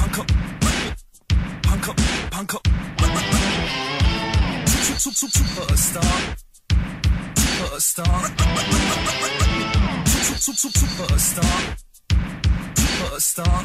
Panko. Panko, Panko. up, punk up. Superstar. Superstar. Sup, Superstar. Superstar.